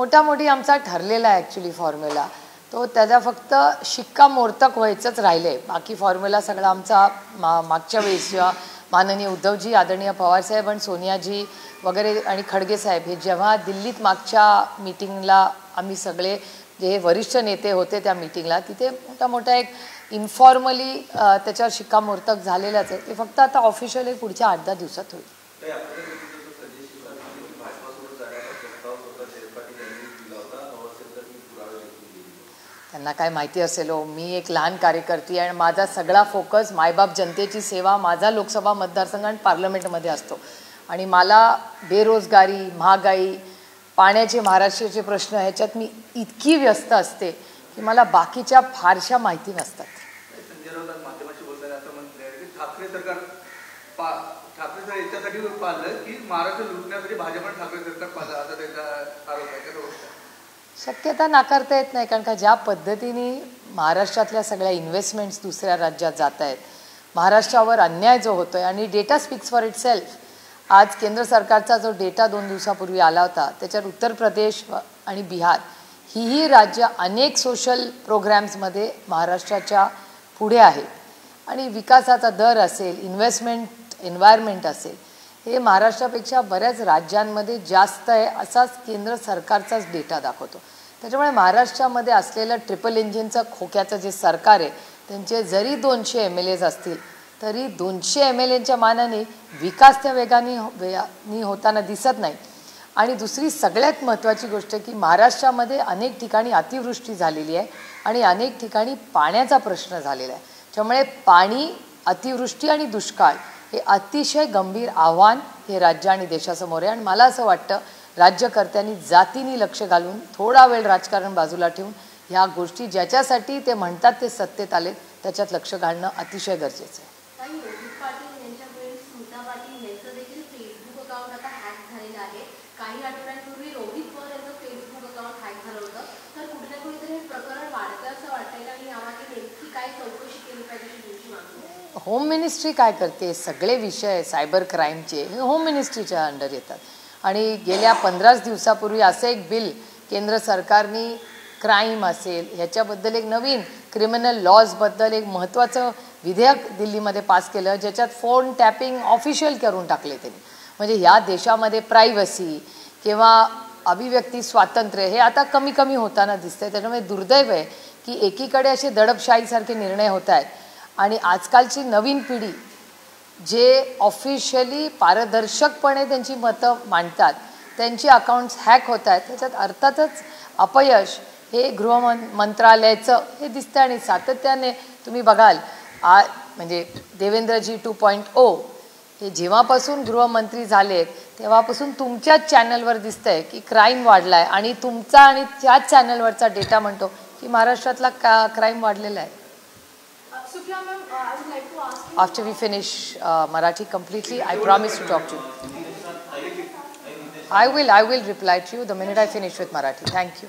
मोठामोठी आमचा ठरलेला आहे ॲक्च्युली फॉर्म्युला तो त्याचा फक्त शिक्कामोर्तक व्हायचंच राहिलं आहे बाकी फॉर्म्युला सगळा आमचा मा मागच्या वेळेस जेव्हा माननीय उद्धवजी आदरणीय पवारसाहेब आणि सोनियाजी वगैरे आणि खडगे साहेब हे जेव्हा दिल्लीत मागच्या मीटिंगला आम्ही सगळे जे वरिष्ठ नेते होते त्या मीटिंगला तिथे मोठा मोठा एक इन्फॉर्मली त्याच्यावर शिक्कामोर्तक झालेलाच आहे. ते फक्त आता ऑफिशियल पुढच्या आठ दहा दिवसात होईल. त्यांना काय माहिती असेल हो मी एक लहान कार्यकर्ती आणि माझा सगळा फोकस मायबाप जनतेची सेवा माझा लोकसभा मतदारसंघ आणि पार्लमेंटमध्ये असतो. आणि मला बेरोजगारी महागाई पाण्याचे महाराष्ट्राचे प्रश्न ह्याच्यात मी इतकी व्यस्त असते की मला बाकीच्या फारशा माहिती नसतात. पा ठाकरे सर याच्यासाठी पाहिलं की महाराष्ट्र लुटण्यासाठी भाजप आणि ठाकरे सरकार पाहिलं. असा त्यांचा आरोप आहे. शक्यता नाकारता येत नाही कारण का ज्या पद्धतीने महाराष्ट्रातल्या सगळ्या इन्व्हेस्टमेंट्स दुसऱ्या राज्यात जात आहेत महाराष्ट्रावर अन्याय जो होतो आहे आणि data speaks for itself आज केंद्र सरकारचा जो डेटा दोन दिवसापूर्वी आला होता त्याच्यात उत्तर प्रदेश आणि बिहार ही ही राज्य अनेक सोशल प्रोग्रॅम्समध्ये महाराष्ट्राच्या पुढे आहेत आणि विकासाचा दर असेल इन्व्हेस्टमेंट एन्व्हायरमेंट असेल. हे महाराष्ट्रापेक्षा बऱ्याच राज्यांमध्ये जास्त आहे असाच केंद्र सरकारचाच डेटा दाखवतो. त्याच्यामुळे महाराष्ट्रामध्ये असलेलं ट्रिपल इंजिनचं खोक्याचं जे सरकार आहे त्यांचे जरी दोनशे एम एल एज असतील तरी दोनशे एम एल एच्या मानाने विकास त्या वेगाने हो, वेगानी होताना दिसत नाही. आणि दुसरी सगळ्यात महत्त्वाची गोष्ट की महाराष्ट्रामध्ये अनेक ठिकाणी अतिवृष्टी झालेली आहे आणि अनेक ठिकाणी पाण्याचा प्रश्न झालेला आहे. त्यामुळे पाणी अतिवृष्टी आणि दुष्काळ हे अतिशय गंभीर आव्हान हे राज्य आणि देशासमोर आहे. आणि मला असं वाटतं राज्यकर्त्यांनी जातीनी लक्ष घालून थोडा वेळ राजकारण बाजूला ठेवून ह्या गोष्टी ज्याच्यासाठी ते म्हणतात ते सत्तेत आले त्याच्यात लक्ष घालणं अतिशय गरजेचं आहे. काही होम मिनिस्ट्री काय करते? सगळे विषय सायबर क्राईमचे हे होम मिनिस्ट्रीच्या अंडर येतात. आणि गेल्या पंधराच दिवसापूर्वी असं एक बिल केंद्र सरकारने क्राईम असेल ह्याच्याबद्दल एक नवीन क्रिमिनल लॉजबद्दल एक महत्त्वाचं विधेयक दिल्लीमध्ये पास केलं ज्याच्यात फोन टॅपिंग ऑफिशियल करून टाकले त्यांनी. म्हणजे ह्या देशामध्ये प्रायव्हसी किंवा अभिव्यक्ती स्वातंत्र्य हे आता कमी कमी होताना दिसतंय. त्याच्यामुळे दुर्दैव आहे की एकीकडे असे दडपशाहीसारखे निर्णय होत आहेत आणि आजकालची नवीन पिढी जे ऑफिशियली पारदर्शकपणे त्यांची मतं मांडतात त्यांची अकाउंट्स हॅक होत आहेत त्याच्यात अर्थातच अपयश हे गृहमं मंत्रालयाचं हे दिसतं आणि सातत्याने तुम्ही बघाल आ म्हणजे देवेंद्रजी टू पॉईंट ओ हे जेव्हापासून गृहमंत्री झाले तेव्हापासून तुमच्याच चॅनलवर दिसतंय की क्राईम वाढला आहे आणि तुमचा आणि त्याच चॅनलवरचा डेटा म्हणतो की महाराष्ट्रातला का क्राईम वाढलेला आहे. Ma'am, uh, I would like to ask you. After we finish uh, Marathi completely, I promise to talk to you. I will, I will reply to you the minute I finish with Marathi. Thank you.